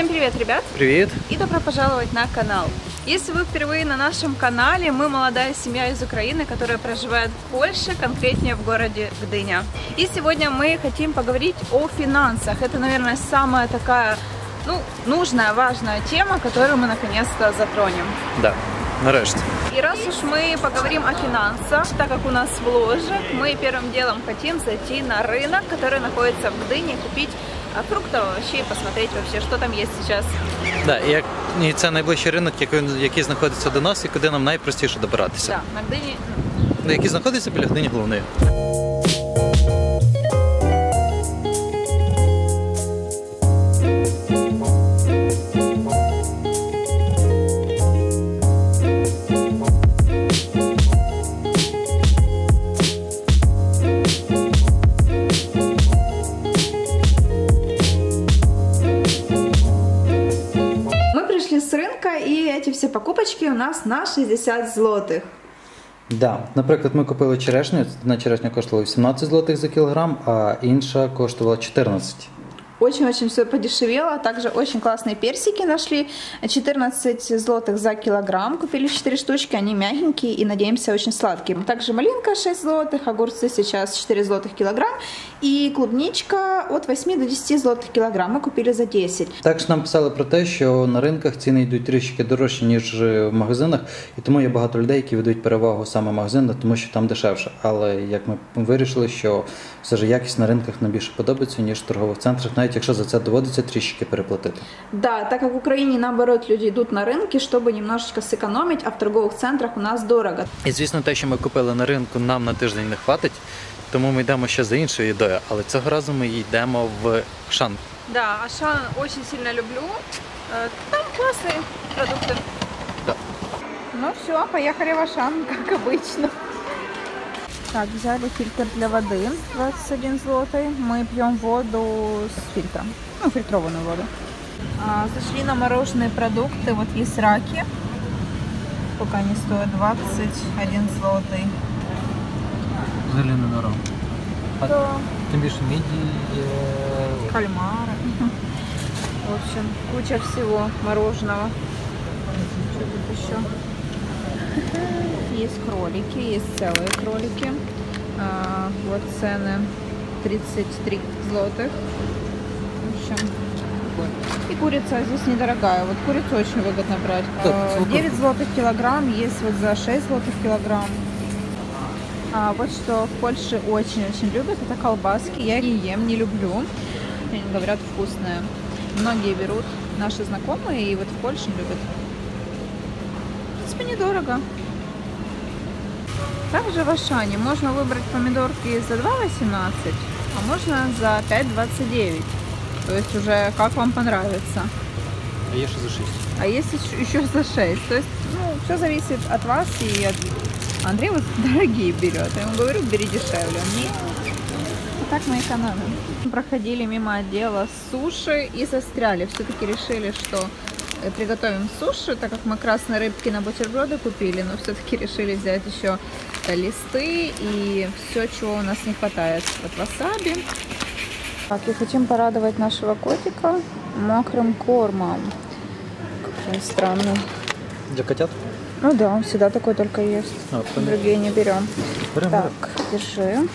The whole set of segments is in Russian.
Всем привет, ребят! Привет! И добро пожаловать на канал! Если вы впервые на нашем канале, мы молодая семья из Украины, которая проживает в Польше, конкретнее в городе Гдыня. И сегодня мы хотим поговорить о финансах. Это, наверное, самая такая ну, нужная, важная тема, которую мы наконец-то затронем. Да, нарешті. И раз уж мы поговорим о финансах, так как у нас вложек, мы первым делом хотим зайти на рынок, который находится в Гдыне, купить фруктов, овощей, посмотреть вообще, що там є сейчас. Да, і, як, і це найближчий ринок, який, який знаходиться до нас і куди нам найпростіше добиратися. Да, на Гдыне Ну, Який знаходиться біля Гдині головної. Нас на 60 злотых. Да. Наприклад, ми купили черешню, одна черешня коштувала 18 злотих за кілограм, а інша коштувала 14. Очень-очень все подешевело. Также очень классные персики нашли. 14 злотых за килограмм. Купили 4 штучки. Они мягенькие и, надеемся, очень сладкие. Также малинка 6 злотых. Огурцы сейчас 4 злотых килограмм. И клубничка от 8 до 10 злотых килограмм. Мы купили за 10. Також нам писали про те, що на ринках ціни йдуть трішки дорожче, ніж в магазинах, і тому є багато людей, які ведуть перевагу саме магазинам, тому що там дешевше. Але як ми вирішили, що все ж якість на ринках нам більше подобається, ніж в торгових центрах, навіть якщо за це доводиться трішки переплатити. Да, так как в Украине, наоборот, люди идут на рынки, чтобы немножечко сэкономить, а в торговых центрах у нас дорого. І звісно, те, що ми купили на ринку, нам на тиждень не хватить, тому ми йдемо ще за іншою їдою, але цього разу ми йдемо в Шан. Да, Ашан очень сильно люблю. Э, Там классные продукты. Да. Ну все, поехали в Ашан, как обычно. Так, взяли фильтр для воды 21 злотый. Мы пьем воду с фильтром, ну, фильтрованную воду. А, зашли на мороженые продукты. Вот есть раки. Сколько они стоят? 21 злотый. Взагалі не дорого. Да. Тим більше міді є. кальмары. В общем, куча всего мороженого. Что тут еще? Есть кролики, есть целые кролики. А, вот цены 33 злотых. В общем, и курица здесь недорогая. Вот курицу очень выгодно брать. Да, А, сколько? 9 злотых килограмм, есть вот за 6 злотых килограмм. А вот что в Польше очень-очень любят, это колбаски. Я не ем, не люблю. Они говорят вкусные. Многие берут наши знакомые и вот в Польше любят. Принципе, недорого. Также в Ашане можно выбрать помидорки за 2,18, а можно за 5,29. То есть уже как вам понравится. А ще за 6. А есть еще, еще за 6. То есть, ну, все зависит от вас и от... Андрей вот дорогие берет. Я ему говорю, бери дешевле. Нет. А так мы экономим. Проходили мимо отдела суши и застряли. Все-таки решили, что приготовим суши, так как мы красные рыбки на бутерброды купили, но все-таки решили взять еще э, листы и все, чего у нас не хватает. Вот васаби. Так, и хотим порадовать нашего котика мокрым кормом. Какой он странный. Для котят? Ну да, он всегда такой только есть. А, Другие не берем. Берем, Так, держи.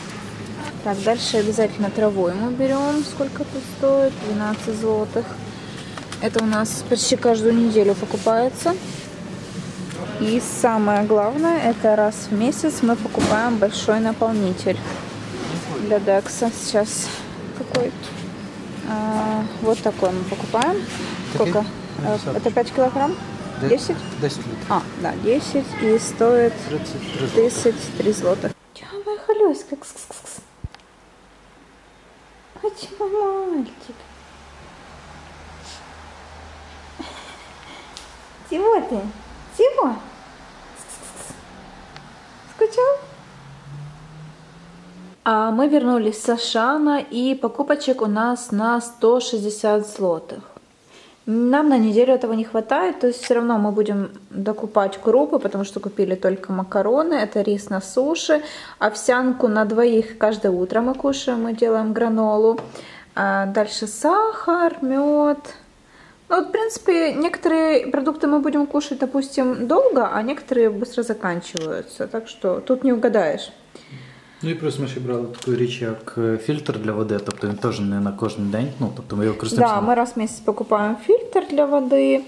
Так, дальше обязательно траву ему берем. Сколько тут стоит? 12 злотых. Это у нас почти каждую неделю покупается. И самое главное, это раз в месяц мы покупаем большой наполнитель для Декса. Сейчас какой? А, вот такой мы покупаем. Сколько? Э, Это 5 килограмм? 10? 10 літрів. А, да, 10 и стоит 33 33 злотых. Чё, халюська? Кс-кс-кс. Почему мальчик? Чего ты? Чего? Скучал? А мы вернулись с Ашана, и покупочек у нас на 160 злотых. Нам на неделю этого не хватает, то есть все равно мы будем докупать крупы, потому что купили только макароны, это рис на суши, овсянку на двоих каждое утро мы кушаем, мы делаем гранолу. А дальше сахар, мед, Ну, вот, в принципе, некоторые продукты мы будем кушать, допустим, долго, а некоторые быстро заканчиваются. Так что тут не угадаешь. Ну і плюс ми ще брали таку річ, як фільтр для води, тобто він теж не на кожен день. Ну, тобто ми його користуємося. Да, мы раз в месяц покупаем фильтр для воды.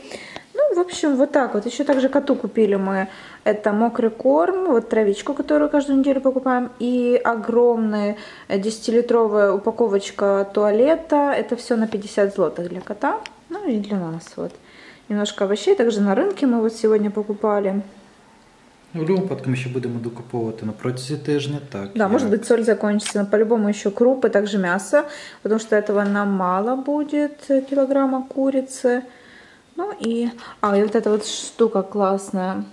Ну, в общем, вот так вот. Еще также коту купили мы. Это мокрый корм, вот травичку, которую каждую неделю покупаем. И огромная 10-литровая упаковочка туалета. Это все на 50 злотых для кота. Ну и для нас вот. Немножко овощей. Также на рынке мы вот сегодня покупали. В будь-якому випадку ми ще будемо докуповувати на протязі тижня. Так, Да, я- может быть соль закончится, но по-любому еще крупы, также мясо, потому что этого нам мало будет э, килограмма курицы. Ну и, а, и вот эта вот штука классная,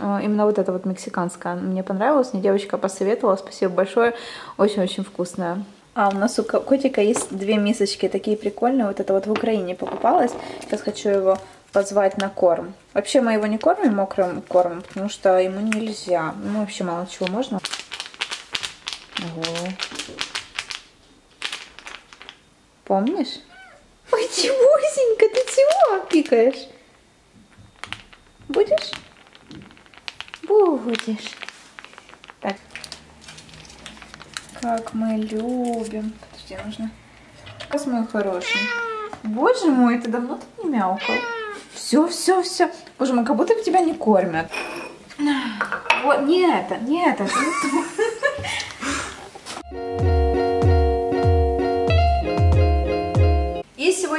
А, именно вот эта вот мексиканская, мне понравилась, мне девочка посоветовала, спасибо большое, очень-очень вкусная. А у нас у ко- котика есть две мисочки, такие прикольные, вот это вот в Украине покупалась, сейчас хочу его позвать на корм. Вообще мы его не кормим мокрым кормом, потому что ему нельзя, ну вообще мало чего можно. Ого. Помнишь? Ой, чегосенька, ты чего пикаешь? Будешь? Будешь. Так. Как мы любим. Подожди, нужно... Раз мой хороший. Боже мой, ты давно тут не мяукал. Все, все, все. Боже мой, как будто тебя не кормят. Вот, не это, не это.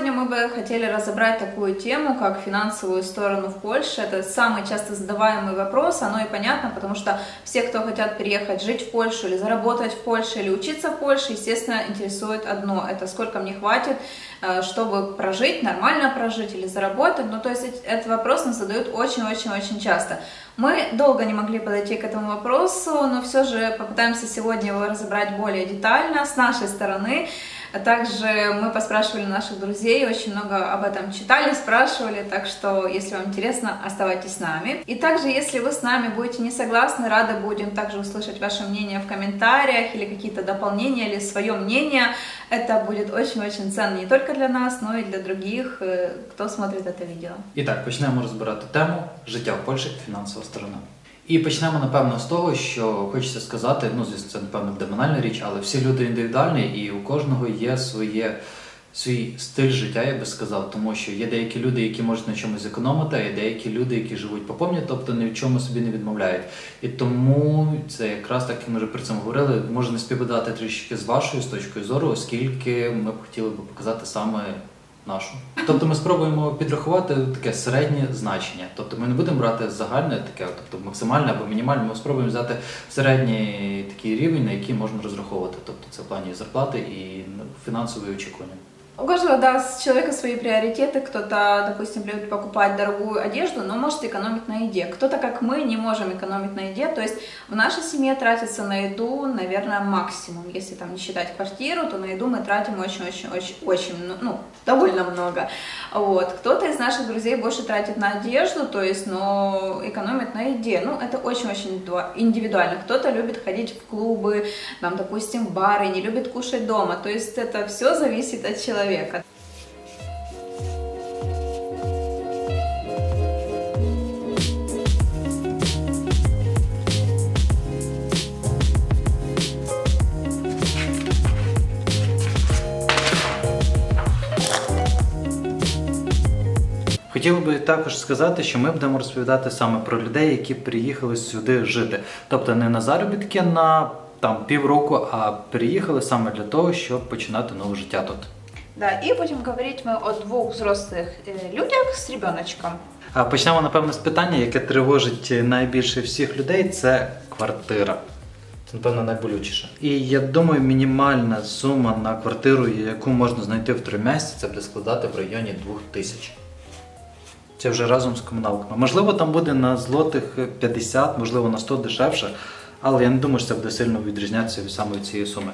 сегодня мы бы хотели разобрать такую тему, как финансовую сторону в Польше. Это самый часто задаваемый вопрос, оно и понятно, потому что все, кто хотят переехать жить в Польшу или заработать в Польше или учиться в Польше, естественно, интересует одно, это сколько мне хватит, э, чтобы прожить, нормально прожить или заработать. Ну, то есть эт- этот вопрос нас задают очень-очень-очень часто. Мы долго не могли подойти к этому вопросу, но все же попытаемся сегодня его разобрать более детально с нашей стороны. А Также мы поспрашивали наших друзей, очень много об этом читали, спрашивали, так что, если вам интересно, оставайтесь с нами. И также, если вы с нами будете не согласны, рады будем также услышать ваше мнение в комментариях или какие-то дополнения или свое мнение. Это будет очень-очень ценно не только для нас, но и для других, э, кто смотрит это видео. І так, почнемо розбирати тему життя в Польщі фінансова сторона. І почнемо, напевно, з того, що хочеться сказати, ну, звісно, це, напевно, буде банальна річ, але всі люди індивідуальні, і у кожного є своє, свій стиль життя, я би сказав, тому що є деякі люди, які можуть на чомусь економити, а є деякі люди, які живуть по повні, тобто ні в чому собі не відмовляють. І тому це якраз так, як ми вже про це говорили, може не співпадати трішки з вашою з точкою зору, оскільки ми б хотіли би показати саме нашу. Тобто ми спробуємо підрахувати таке середнє значення. Тобто ми не будемо брати загальне таке, тобто максимальне або мінімальне, ми спробуємо взяти середній такий рівень, на який можна розраховувати. Тобто це в плані зарплати і фінансові очікування. У каждого, да, с человека свои приоритеты. Кто-то, допустим, любит покупать дорогую одежду, но может экономить на еде. Кто-то, как мы, не можем экономить на еде. То есть в нашей семье тратится на еду, наверное, максимум. Если там не считать квартиру, то на еду мы тратим очень-очень-очень, ну, ну, довольно много. Вот. Кто-то из наших друзей больше тратит на одежду, то есть, но экономит на еде. Ну, это очень-очень индивидуа- индивидуально. Кто-то любит ходить в клубы, там, допустим, бары, не любит кушать дома. То есть это все зависит от человека. Хотів би також сказати, що ми будемо розповідати саме про людей, які приїхали сюди жити. Тобто не на заробітки на там півроку, а приїхали саме для того, щоб починати нове життя тут. Да, и будем говорить мы о двух взрослых э, людях с ребеночком. А почнемо, напевно, з питання, яке тривожить найбільше всіх людей, це квартира. Це, напевно, найболючіше. І я думаю, мінімальна сума на квартиру, яку можна знайти в тримесці, це буде складати в районі 2000. Це вже разом з комуналками. Можливо, там буде на злотих 50, можливо, на 100 дешевше, але я не думаю, що це буде сильно відрізнятися від самої цієї суми.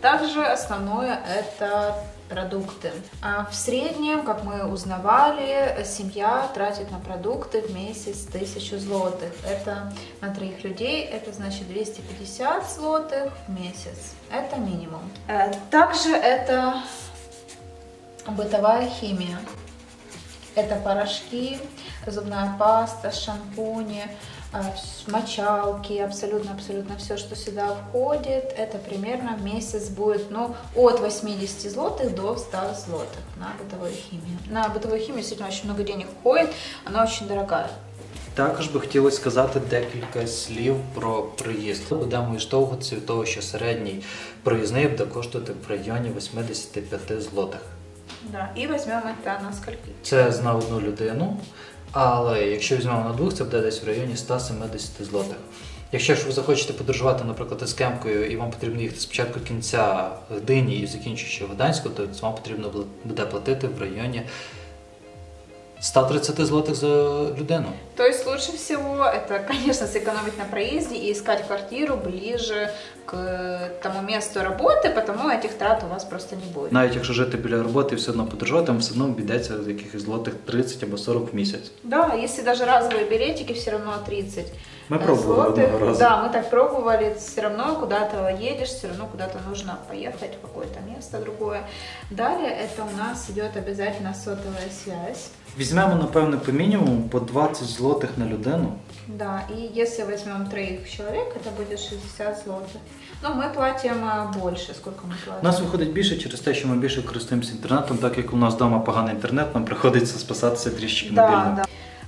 Также основное это продукты. А в среднем, как мы узнавали, семья тратит на продукты в месяц 1000 злотых. Это на троих людей, это значит 250 злотых в месяц. Это минимум. Э, Также это бытовая химия. Это порошки, зубная паста, шампуни, мочалки, абсолютно-абсолютно все, что сюда входит, это примерно в месяц будет ну, от 80 злотых до 100 злотых на бытовую химию. На бытовую химию действительно очень много денег входит, она очень дорогая. Також би хотілося сказати декілька слів про проїзд. Будемо відштовхуватися від того, що середній проїзний буде коштувати в районі 85 злотих. Да, і візьмемо це на скільки? Це на одну людину, Але якщо візьмемо на двох, це буде десь в районі 170 злотих. Якщо ж ви захочете подорожувати, наприклад, із кемкою, і вам потрібно їхати спочатку кінця Гдині і закінчуючи Гданську, то вам потрібно буде платити в районі 130 злотых за людину. То есть лучше всего это, конечно, сэкономить на проезде и искать квартиру ближе к тому месту работы, потому этих трат у вас просто не будет. Навіть якщо жити біля роботи і все одно подорожувати, вам все одно обійдеться якихось злотих 30 або 40 в місяць. Да, если даже разовые билетики, все равно 30 Мы пробовали злотых. одного раза. Да, мы так пробовали, все равно куда-то едешь, все равно куда-то нужно поехать в какое-то место другое. Далее это у нас идет обязательно сотовая связь. Візьмемо, напевно, по мінімуму по 20 злотих на людину. Да, и если возьмем троих человек, это будет 60 злотых. Но мы платим а, больше. Сколько мы У платим? нас виходить більше через те, що ми більше користуємося інтернетом, так як у нас вдома поганий інтернет, нам приходиться спасатися трішки Да, мобільним. да.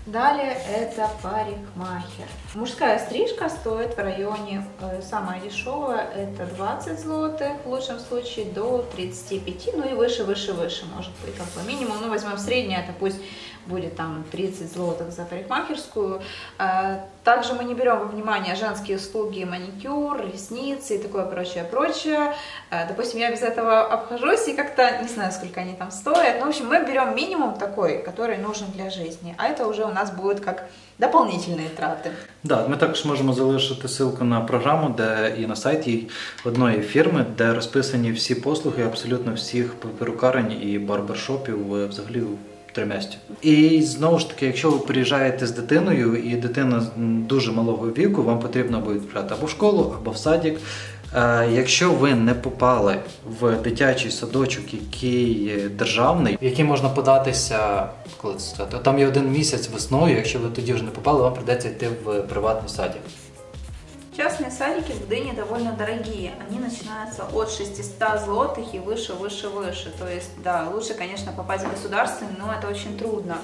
Далее это парикмахер. Мужская стрижка стоит в районе, э, самая дешевая, это 20 злотых, в лучшем случае до 35, ну и выше, выше, выше, может быть, как бы минимум, ну возьмем среднее, это пусть будет там 30 злотых за парикмахерскую. А, Также мы не берем во внимание женские услуги, маникюр, ресницы и такое прочее, прочее. А, Допустим, я без этого обхожусь и как-то не знаю, сколько они там стоят. Ну, в общем, мы берем минимум такой, который нужен для жизни. А это уже у нас будет как дополнительные траты. Да, ми також можемо залишити ссылку на програму, де і на сайті одної фірми, де розписані всі послуги абсолютно всіх перукарень і барбершопів е, взагалі в Триместі. І знову ж таки, якщо ви приїжджаєте з дитиною, і дитина дуже малого віку, вам потрібно буде брати або в школу, або в садик. Е, Якщо ви не попали в дитячий садочок, який державний, в який можна податися, коли це там є один місяць весною. Якщо ви тоді вже не попали, вам прийдеться йти в приватний садик. Частные садики в Гдыне довольно дорогие. Они начинаются от 600 злотых и выше, выше, выше. То есть, да, лучше, конечно, попасть в государственный, но это очень трудно.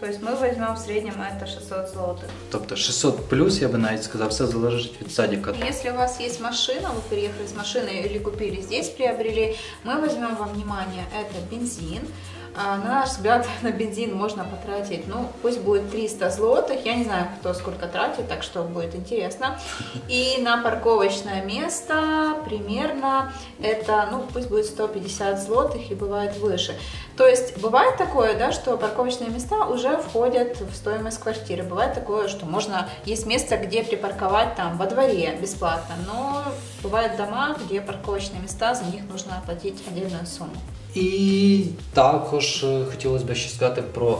То есть мы возьмем в среднем это 600 злотых. Тобто 600 плюс, я би навіть сказав, все залежить від садика. Если у вас есть машина, вы переехали с машиной или купили здесь, приобрели, мы возьмем во внимание это бензин. А, На наш взгляд, на бензин можно потратить, ну, пусть будет 300 злотых, я не знаю, кто сколько тратит, так что будет интересно. И на парковочное место примерно это, ну, пусть будет 150 злотых и бывает выше. То есть бывает такое, да, что парковочные места уже входят в стоимость квартиры. Бывает такое, что можно, есть место, где припарковать там во дворе бесплатно, но бывают дома, где парковочные места, за них нужно оплатить отдельную сумму. І також е, хотілося б ще сказати про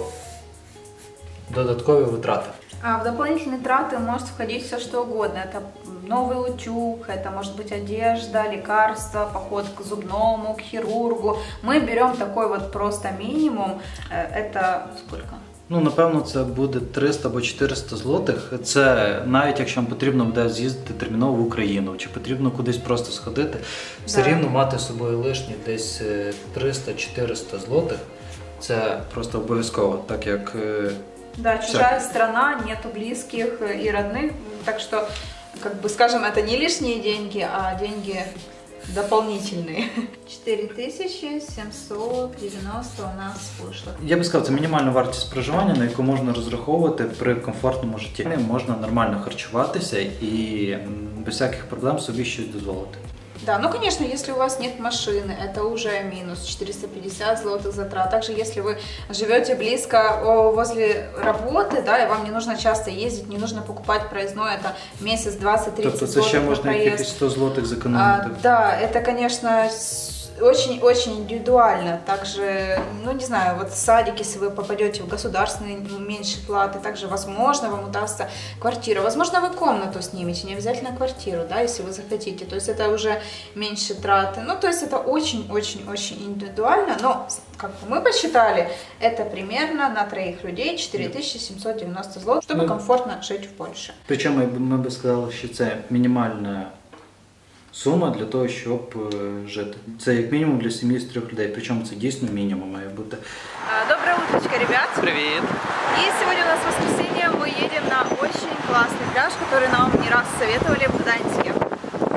додаткові витрати. А в дополнительные траты может входить все что угодно. Это новый утюг, это может быть одежда, лекарства, поход к зубному, к хирургу. Мы берем такой вот просто минимум. Э, Это сколько? Ну, напевно, це буде 300 або 400 злотих. Це навіть якщо вам потрібно буде з'їздити терміново в Україну, чи потрібно кудись просто сходити, все Да. рівно мати з собою лишні десь е, 300-400 злотих. Це просто обов'язково, так як е, Да, Всё. чужая страна, нету близких и родных, так что, как бы скажем, это не лишние деньги, а деньги дополнительные. 4790 у нас вышло. я би сказав, це мінімальна вартість проживання, на яку можна розраховувати при комфортному житті. Можна нормально харчуватися і м, без всяких проблем собі щось дозволити. Да, ну, конечно, если у вас нет машины, это уже минус 450 злотых затрат. Также, если вы живете близко возле работы, да, и вам не нужно часто ездить, не нужно покупать проездное, это месяц, 20, 30 Тобто це ще злотых на можна проезд. якихось 100 злотих А, зекономити. да, это, конечно, с- очень-очень индивидуально. Также, ну не знаю, вот садик, если вы попадете в государственные ну, меньше платы, также, возможно, вам удастся квартиру. Возможно, вы комнату снимете, не обязательно квартиру, да, если вы захотите. То есть это уже меньше траты. Ну, то есть это очень-очень-очень индивидуально, но как бы мы посчитали, это примерно на троих людей 4790 злотых, чтобы Ну, комфортно жить в Польше. Причому ми б- ми би сказали, що це мінімальна сума для того, щоб е, жити. Це як мінімум для сім'ї з трьох людей. Причому це дійсно мінімум має бути. А, Доброе утречко, ребят! Привіт! И сегодня у нас воскресенье, мы едем на очень классный пляж, который нам не раз советовали в Гданьске.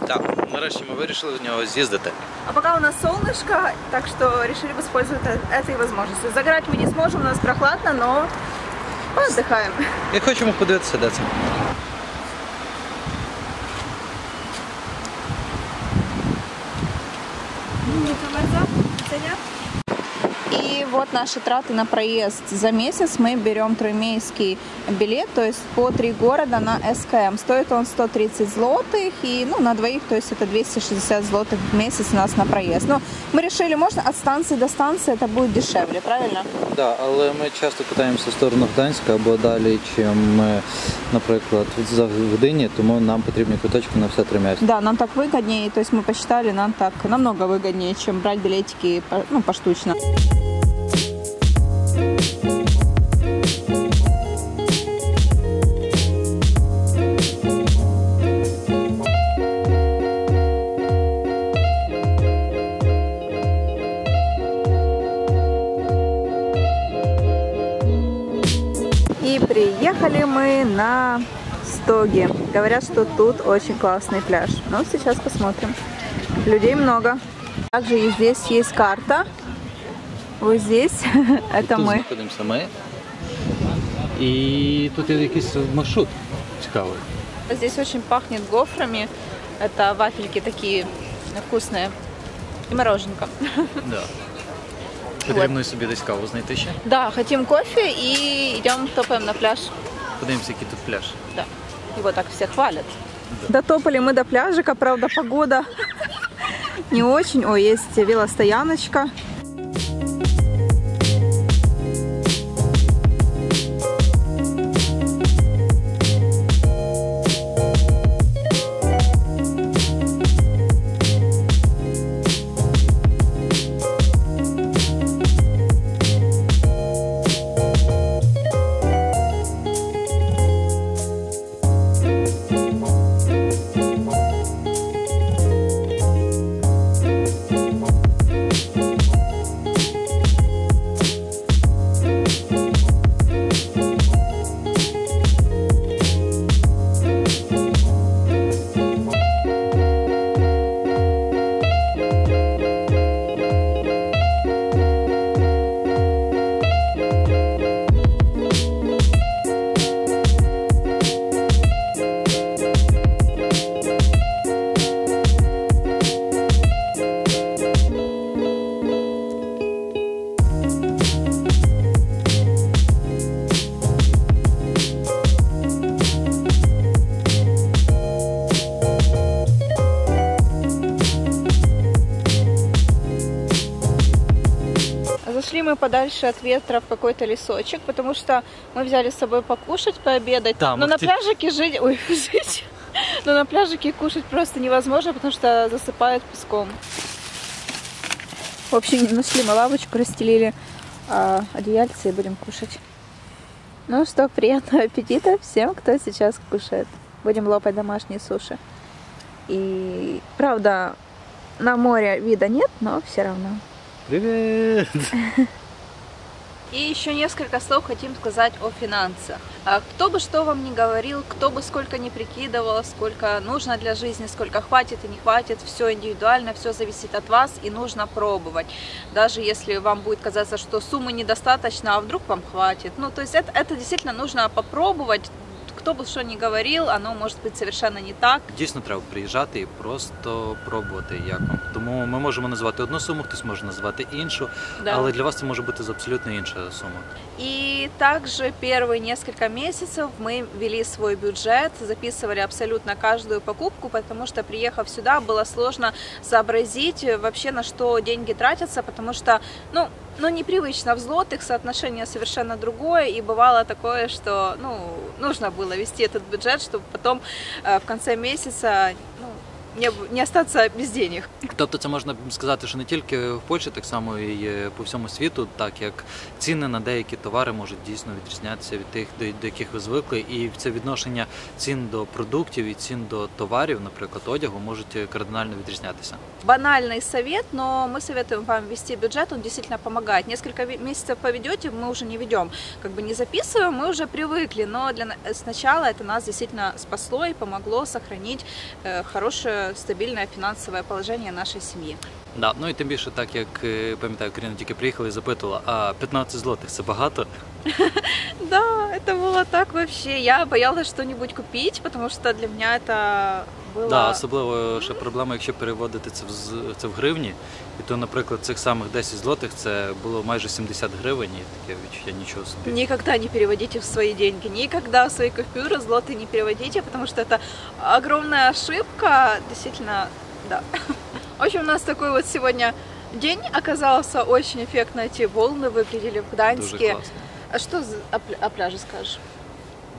Так, нарешті ми вирішили в нього з'їздити. А пока у нас солнышко, так что решили воспользоваться этой возможностью. Загорать мы не сможем, у нас прохладно, но отдыхаем. І хочемо подивитися, де це. Женя. И вот наши траты на проезд. За месяц мы берем троймейский билет, то есть по три города на СКМ. Стоит он 130 злотых, и ну, на двоих, то есть это 260 злотых в месяц у нас на проезд. Но мы решили, можно от станции до станции это будет дешевле, правильно? Да, але ми часто катаємося в сторону Гданська або далі, чим ми, наприклад, в Гдині, тому нам потрібні квиточки на все три місяці. Да, нам так выгоднее, то есть мы посчитали, нам так намного выгоднее, чем брать билетики по- ну, поштучно. приехали мы на Стоге. Говорят, что тут очень классный пляж. Ну, сейчас посмотрим. Людей много. Также и здесь есть карта. Вот здесь это Тут мы. знаходимося ми. І тут є якийсь маршрут цікавий. Здесь очень пахнет гофрами. Это вафельки такие вкусные. И мороженка. Да. Потрібно собі десь каву знайти ще. Да, хотим кофе и идем топаем на пляж. Подивимося, який тут пляж. Да. Его так все хвалят. Дотопали мы до пляжика, правда, погода не очень. О, есть велостояночка. Зашли мы подальше от ветра в какой-то лесочек, потому что мы взяли с собой покушать, пообедать. Да, Но на хотели- пляжике жить... Ой, жить... Но на пляжике кушать просто невозможно, потому что засыпают песком. В общем, нашли мы лавочку, расстелили а, одеяльце и будем кушать. Ну что, приятного аппетита всем, кто сейчас кушает. Будем лопать домашние суши. И правда, на море вида нет, но все равно. Привіт! И еще несколько слов хотим сказать о финансах. А Кто бы что вам ни говорил, кто бы сколько ни прикидывал, сколько нужно для жизни, сколько хватит и не хватит, все индивидуально, все зависит от вас и нужно пробовать. Даже если вам будет казаться, что суммы недостаточно, а вдруг вам хватит. Ну, то есть это, это действительно нужно попробовать. кто бы что ни говорил, оно может быть совершенно не так. Дійсно треба приїжджати і просто пробувати, як вам. Тому ми можемо назвати одну суму, хтось може назвати іншу, Да. але для вас це може бути абсолютно інша сума. И также первые несколько месяцев мы вели свой бюджет, записывали абсолютно каждую покупку, потому что, приехав сюда, было сложно сообразить э, вообще, на что деньги тратятся, потому что, ну, ну, непривычно. В злотых, соотношение совершенно другое, и бывало такое, что, ну, нужно было вести этот бюджет, чтобы потом э, в конце месяца, ну, не, б- не остаться без денег. Тобто це можна сказати, що не тільки в Польщі, так само і е, по всьому світу, так як ціни на деякі товари можуть дійсно відрізнятися від тих, до, до яких ви звикли, і це відношення цін до продуктів і цін до товарів, наприклад, одягу, можуть е, кардинально відрізнятися. банальный совет, но мы советуем вам вести бюджет, он действительно помогает. Несколько ви- месяцев поведете, мы уже не ведем, как бы не записываем, мы уже привыкли, но для на- сначала это нас действительно спасло и помогло сохранить э, хорошее, стабильное финансовое положение нашей семьи. Да, ну і тим більше, так як е, пам'ятаю, Каріна тільки приїхала і запитувала, а 15 злотих це багато? Да, это было так вообще. Я боялась что-нибудь купить, потому что для меня это было... Да, особливо ще проблема, якщо переводити це в з- це в гривні, і то, наприклад, цих самих 10 злотих це було майже 70 гривень, і таке відчуття нічого собі. Никогда не переводите в свои деньги, никогда в свои купюры злоты не переводите, потому что это огромная ошибка, действительно, да. В общем, у нас такой вот сегодня день оказался очень эффектно, эти волны выглядели в Дуже Гданьске. класно. А что за- о, пля- о пляже скажешь?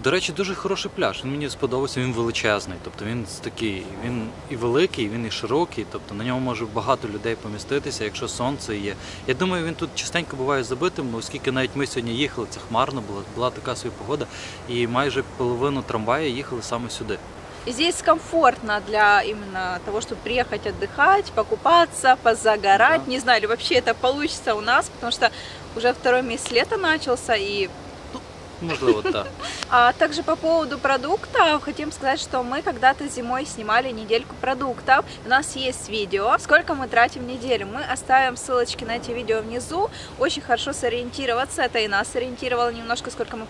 До речі, дуже хороший пляж. Він мені сподобався, він величезний. Тобто він такий, він і великий, він і широкий. Тобто на ньому може багато людей поміститися, якщо сонце є. Я думаю, він тут частенько буває забитим, оскільки навіть ми сьогодні їхали, це хмарно було, була така собі погода, і майже половину трамвая їхали саме сюди. И здесь комфортно для именно того, чтобы приехать отдыхать, покупаться, позагорать. Да. Не знаю, или вообще это получится у нас, потому что уже второй месяц лета начался, и Можливо, так. А также по поводу продуктов, хотим сказать, что мы когда-то зимой снимали недельку продуктов. У нас есть видео, сколько мы тратим неделю. Мы оставим ссылочки на эти видео внизу. Очень хорошо сориентироваться. Это и нас ориентировало немножко, сколько мы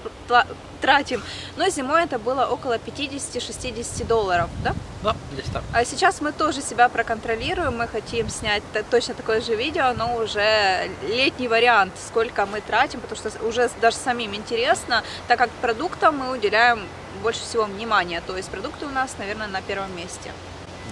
тратим. Но зимой это было около 50-60 долларов, да? Да, десь так. А сейчас мы тоже себя проконтролируем. Мы хотим снять т- точно такое же видео, но уже летний вариант, сколько мы тратим, потому что уже даже самим интересно, так как продуктам мы уделяем больше всего внимания. То есть продукты у нас, наверное, на первом месте.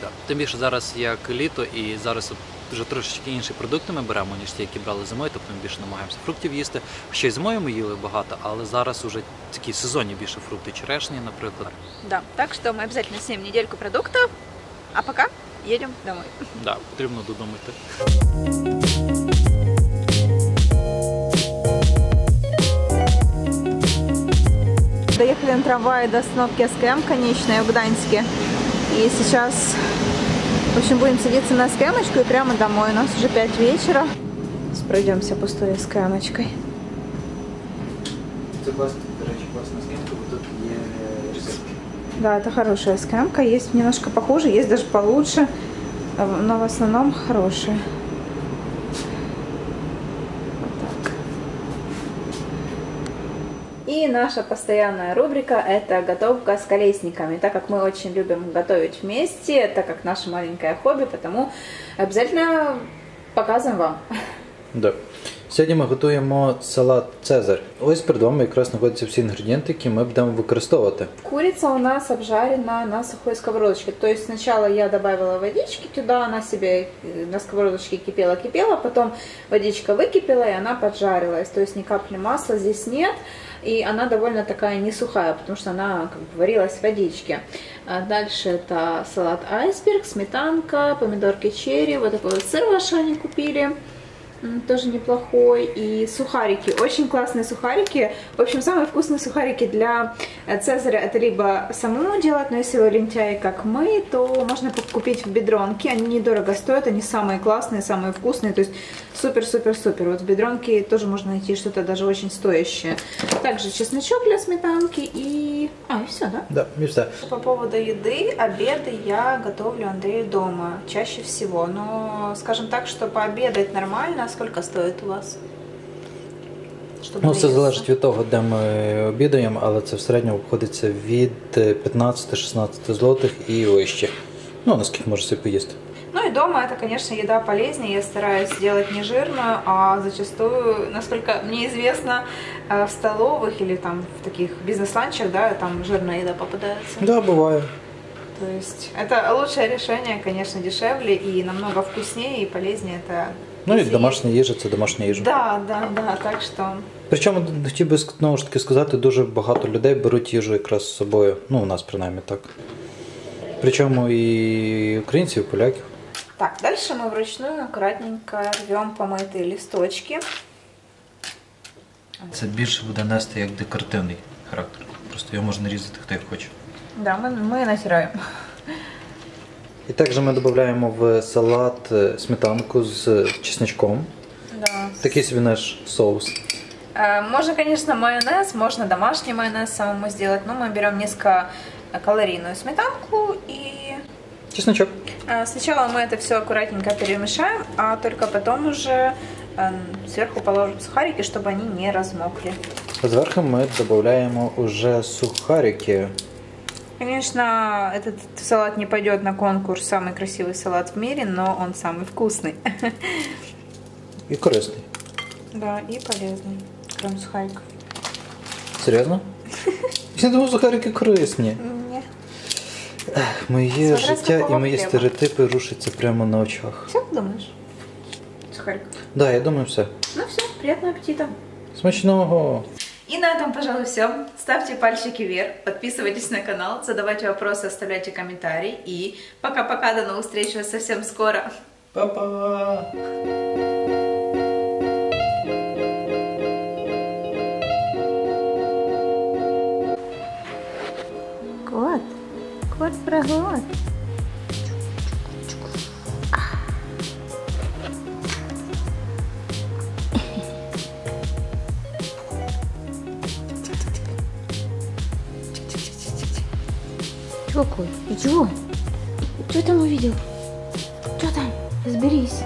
Да. Тим більше зараз як літо, і зараз от вже трошечки інші продукти ми беремо, ніж ті, які брали зимою, тобто ми більше намагаємося фруктів їсти. Ще й зимою ми їли багато, але зараз уже такі сезонні більше фрукти, черешні, наприклад. Да, так что мы обязательно снимем недельку продуктов. А пока едем домой. Да, потрібно додому йти. Доехали на трамвае до остановки СКМ конечной в Гданьске. И сейчас, в общем, будем садиться на СКМочку и прямо домой. У нас уже 5 вечера. Сейчас пройдемся бо тут є рецепт. Да, это хорошая СКМка. Есть немножко похуже, есть даже получше. Но в основном хорошая. Вот так. Наша постоянная рубрика – это готовка с колесниками. Так как мы очень любим готовить вместе, так как наше маленькое хобби, потому обязательно показываем вам. Да. Сьогодні ми готуємо салат Цезар. Ось перед вами якраз знаходяться всі інгредієнти, які ми будемо використовувати. Курица у нас обжарена на сухой сковородочке. То есть сначала я добавила водички туда, она себе э, на сковородочке кипела-кипела, потом водичка выкипела, и она поджарилась. То есть ни капли масла здесь нет, и она довольно такая не сухая, потому что она как бы варилась в водичке. А дальше это салат айсберг, сметанка, помидорки черри, вот такой вот сыр в Ашане купили. Тоже неплохой. И сухарики, очень классные сухарики. В общем, самые вкусные сухарики для э, Цезаря это либо самому делать, но если вы лентяи, как мы, то можно купить в бедронке. Они недорого стоят, они самые классные, самые вкусные. То есть супер-супер-супер. Вот в бедронке тоже можно найти что-то даже очень стоящее. Также чесночок для сметанки и... А, и все, да? Да, і все. По поводу еды, обеды я готовлю Андрею дома чаще всего. Но, скажем так, что пообедать нормально, сколько стоит у вас? чтобы Ну, все доесться. залежить від того, де ми обідаємо, але це в середньому обходиться від е, 15-16 злотих і вище. Ну, наскільки можеш собі поїсти. Ну и дома это, конечно, еда полезнее. Я стараюсь делать не жирную, а зачастую, насколько мне известно, э, в столовых или там в таких бизнес-ланчах, да, там жирная еда попадается. Так, да, буває. То есть это лучшее решение, конечно, дешевле и намного вкуснее и полезнее. Это Ну і если домашня їжа це домашня есть- їжа. Да, да, да. Так что Причому хотів би знову ж таки сказати, дуже багато людей беруть їжу якраз з собою. Ну, у нас принаймні так. Причому і українців, і поляків. Так, дальше мы вручную аккуратненько рвем помытые листочки. Це більше буде нести як декоративний характер. Просто його можна різати хто як хоче. Да, мы, мы натираем. І також ми додаємо в салат е, сметанку з чесничком. Да. Такий собі наш соус. Э, Можно, конечно, майонез, можно домашний майонез самому сделать, но мы берем низкокалорийную сметанку и Чесночок. э, сначала мы это все аккуратненько перемешаем, а только потом уже э, сверху положим сухарики, чтобы они не размокли. Зверху ми додаємо уже сухарики. Конечно, этот салат не пойдет на конкурс «Самый красивый салат в мире», но он самый вкусный. І корисний. Да, и полезный, кроме сухариков. Серйозно? Я думав, сухарики корисні. Не. Моє Смотря з життя і якого мої хліба. стереотипи рушаться прямо на очах. Все, думаешь? Сухариков. Да, я думаю, все. Ну все, приятного аппетита. Смачного! И на этом, пожалуй, все. Ставьте пальчики вверх, подписывайтесь на канал, задавайте вопросы, оставляйте комментарии. И пока-пока, до новых встреч совсем скоро. Па-па! Кот, кот проглот. Чего, Коль? Чего? Что там увидел? Что там? Разберись.